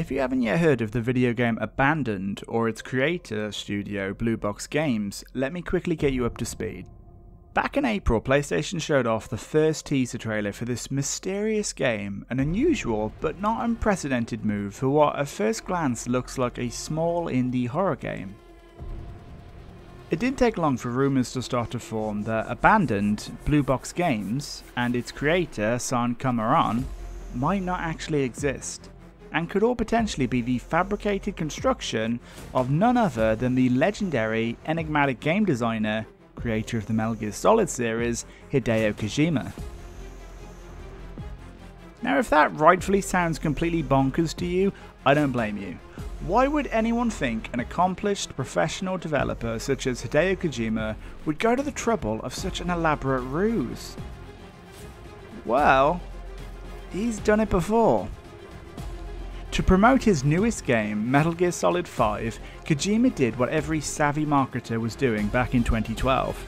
If you haven't yet heard of the video game Abandoned or its creator studio Blue Box Games, let me quickly get you up to speed. Back in April, PlayStation showed off the first teaser trailer for this mysterious game, an unusual but not unprecedented move for what at first glance looks like a small indie horror game. It didn't take long for rumours to start to form that Abandoned, Blue Box Games, and its creator, Hasan Kahraman, might not actually exist, and could all potentially be the fabricated construction of none other than the legendary, enigmatic game designer, creator of the Metal Gear Solid series, Hideo Kojima. Now, if that rightfully sounds completely bonkers to you, I don't blame you. Why would anyone think an accomplished professional developer such as Hideo Kojima would go to the trouble of such an elaborate ruse? Well, he's done it before. To promote his newest game, Metal Gear Solid 5, Kojima did what every savvy marketer was doing back in 2012.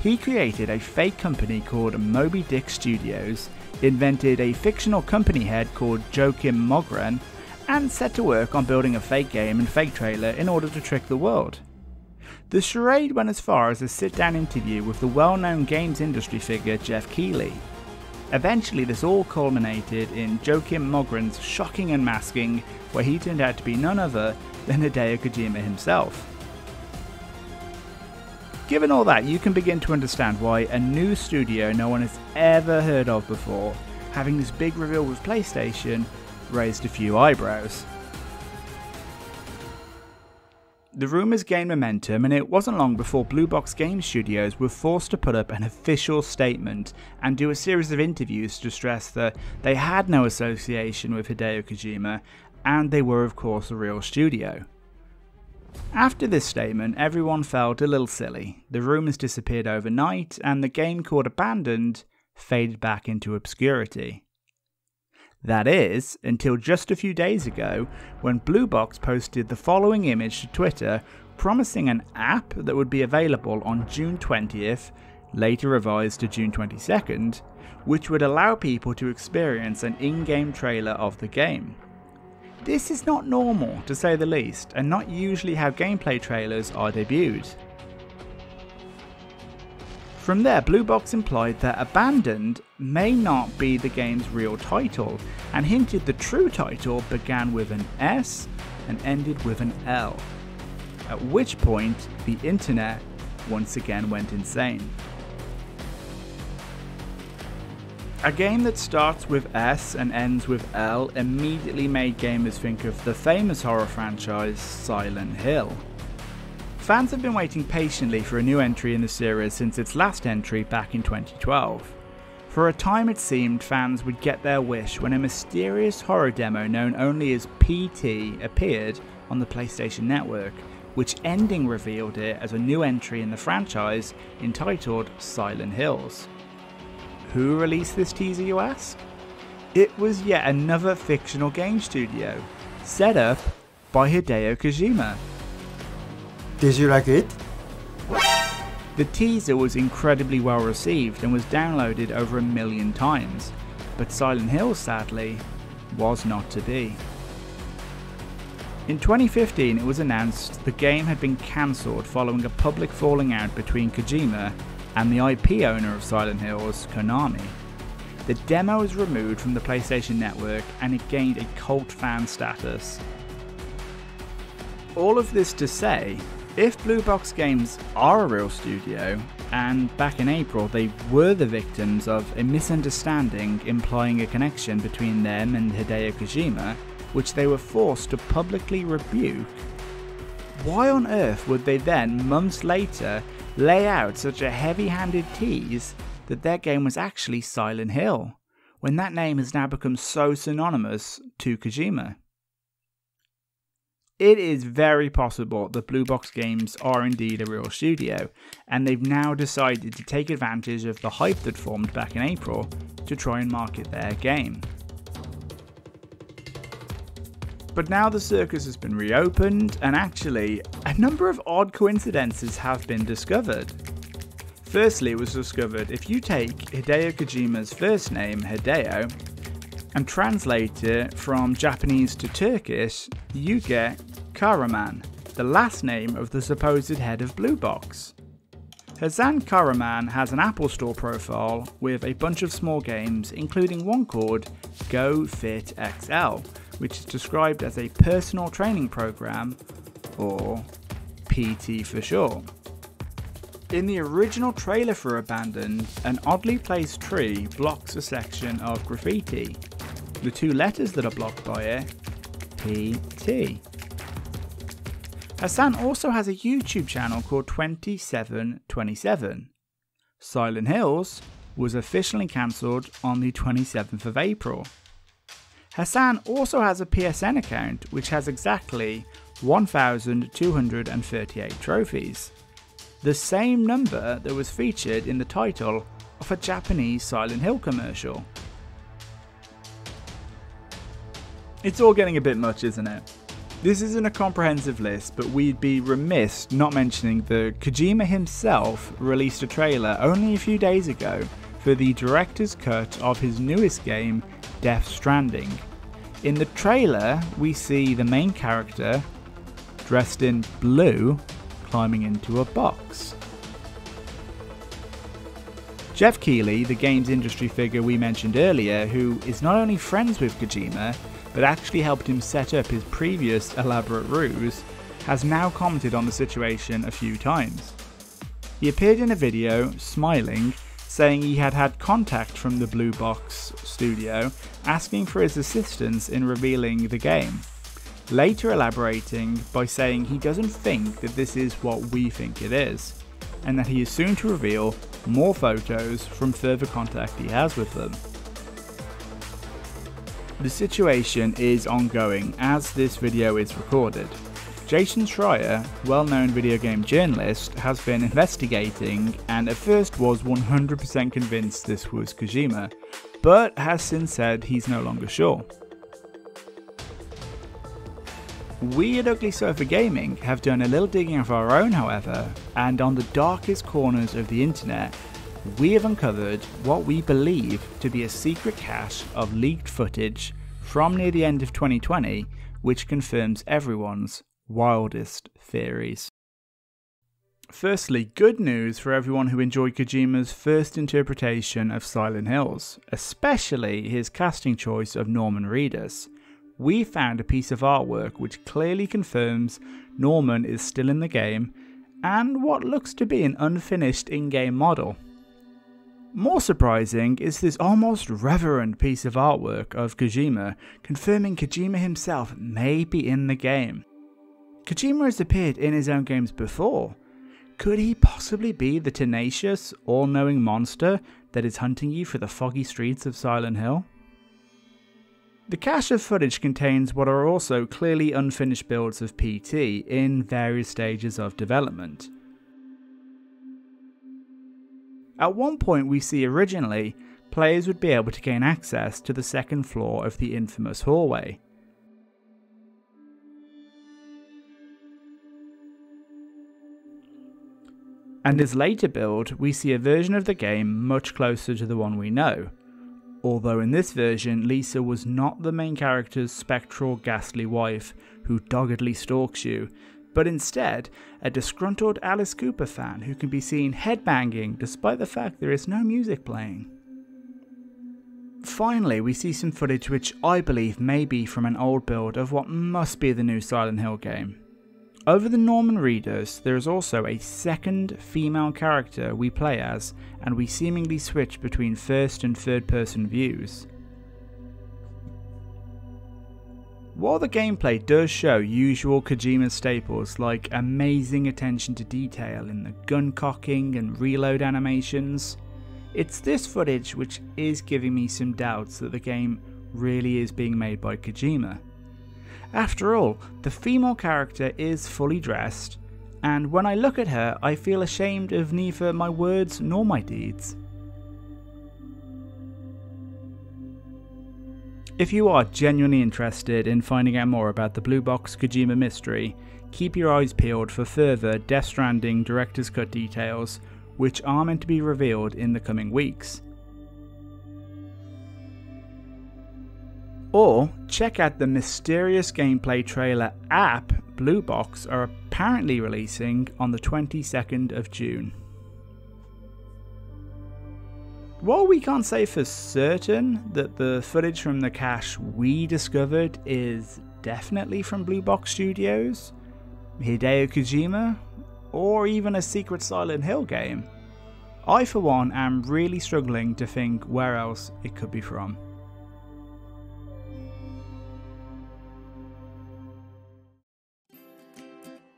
He created a fake company called Moby Dick Studios, invented a fictional company head called Joachim Mogren, and set to work on building a fake game and fake trailer in order to trick the world. The charade went as far as a sit down interview with the well known games industry figure Geoff Keighley. Eventually, this all culminated in Joachim Mogren's shocking unmasking, where he turned out to be none other than Hideo Kojima himself. Given all that, you can begin to understand why a new studio no one has ever heard of before, having this big reveal with PlayStation, raised a few eyebrows. The rumours gained momentum, and it wasn't long before Blue Box Game Studios were forced to put up an official statement and do a series of interviews to stress that they had no association with Hideo Kojima and they were, of course, a real studio. After this statement, everyone felt a little silly. The rumours disappeared overnight, and the game called Abandoned faded back into obscurity. That is, until just a few days ago, when Blue Box posted the following image to Twitter promising an app that would be available on June 20th, later revised to June 22nd, which would allow people to experience an in game trailer of the game. This is not normal, to say the least, and not usually how gameplay trailers are debuted. From there, Blue Box implied that Abandoned may not be the game's real title, and hinted the true title began with an S and ended with an L. At which point, the internet once again went insane. A game that starts with S and ends with L immediately made gamers think of the famous horror franchise Silent Hill. Fans have been waiting patiently for a new entry in the series since its last entry back in 2012. For a time it seemed fans would get their wish when a mysterious horror demo known only as PT appeared on the PlayStation Network, which ending revealed it as a new entry in the franchise entitled Silent Hills. Who released this teaser, you ask? It was yet another fictional game studio, set up by Hideo Kojima. Did you like it? The teaser was incredibly well received and was downloaded over a million times, but Silent Hill sadly was not to be. In 2015 it was announced the game had been cancelled following a public falling out between Kojima and the IP owner of Silent Hills, Konami. The demo was removed from the PlayStation Network and it gained a cult fan status. All of this to say, if Blue Box Games are a real studio, and back in April they were the victims of a misunderstanding implying a connection between them and Hideo Kojima, which they were forced to publicly rebuke, why on earth would they then, months later, lay out such a heavy handed tease that their game was actually Silent Hill, when that name has now become so synonymous to Kojima? It is very possible that Blue Box Games are indeed a real studio, and they've now decided to take advantage of the hype that formed back in April to try and market their game. But now the circus has been reopened, and actually, a number of odd coincidences have been discovered. Firstly, it was discovered if you take Hideo Kojima's first name, Hideo, and translate it from Japanese to Turkish, you get Kahraman, the last name of the supposed head of Blue Box. Hasan Kahraman has an Apple Store profile with a bunch of small games, including one called Go Fit XL, which is described as a personal training program, or PT for short. In the original trailer for Abandoned, an oddly placed tree blocks a section of graffiti. The two letters that are blocked by it, PT. Hasan also has a YouTube channel called 2727. Silent Hills was officially cancelled on the 27th of April. Hasan also has a PSN account which has exactly 1,238 trophies, the same number that was featured in the title of a Japanese Silent Hill commercial. It's all getting a bit much, isn't it? This isn't a comprehensive list, but we'd be remiss not mentioning that Kojima himself released a trailer only a few days ago for the director's cut of his newest game, Death Stranding. In the trailer, we see the main character, dressed in blue, climbing into a box. Geoff Keighley, the games industry figure we mentioned earlier, who is not only friends with Kojima, but actually helped him set up his previous elaborate ruse, has now commented on the situation a few times. He appeared in a video, smiling, saying he had had contact from the Blue Box studio asking for his assistance in revealing the game. Later elaborating by saying he doesn't think that this is what we think it is, and that he is soon to reveal more photos from further contact he has with them. The situation is ongoing as this video is recorded. Jason Schreier, well-known video game journalist, has been investigating and at first was 100% convinced this was Kojima, but has since said he's no longer sure. We at Ugly Sofa Gaming have done a little digging of our own, however, and on the darkest corners of the internet, we have uncovered what we believe to be a secret cache of leaked footage from near the end of 2020, which confirms everyone's wildest theories. Firstly, good news for everyone who enjoyed Kojima's first interpretation of Silent Hills, especially his casting choice of Norman Reedus. We found a piece of artwork which clearly confirms Norman is still in the game and what looks to be an unfinished in game model. More surprising is this almost reverent piece of artwork of Kojima, confirming Kojima himself may be in the game. Kojima has appeared in his own games before. Could he possibly be the tenacious, all knowing monster that is hunting you for the foggy streets of Silent Hill? The cache of footage contains what are also clearly unfinished builds of PT in various stages of development. At one point, we see originally, players would be able to gain access to the second floor of the infamous hallway. And as later build, we see a version of the game much closer to the one we know. Although in this version, Lisa was not the main character's spectral, ghastly wife who doggedly stalks you, but instead a disgruntled Alice Cooper fan who can be seen headbanging despite the fact there is no music playing. Finally, we see some footage which I believe may be from an old build of what must be the new Silent Hill game. Over the Norman Reedus, there is also a second female character we play as, and we seemingly switch between first and third person views. While the gameplay does show usual Kojima staples like amazing attention to detail in the gun cocking and reload animations, it's this footage which is giving me some doubts that the game really is being made by Kojima. After all, the female character is fully dressed, and when I look at her, I feel ashamed of neither my words nor my deeds. If you are genuinely interested in finding out more about the Blue Box Kojima mystery, keep your eyes peeled for further Death Stranding Director's Cut details, which are meant to be revealed in the coming weeks. Or check out the mysterious gameplay trailer app Blue Box are apparently releasing on the 22nd of June. While we can't say for certain that the footage from the cache we discovered is definitely from Blue Box Studios, Hideo Kojima, or even a secret Silent Hill game, I for one am really struggling to think where else it could be from.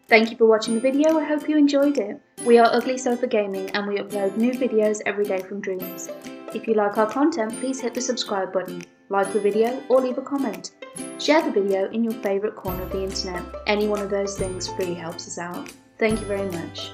Thank you for watching the video, I hope you enjoyed it. We are Ugly Sofa Gaming and we upload new videos every day from Dreams. If you like our content, please hit the subscribe button, like the video or leave a comment. Share the video in your favourite corner of the internet. Any one of those things really helps us out. Thank you very much.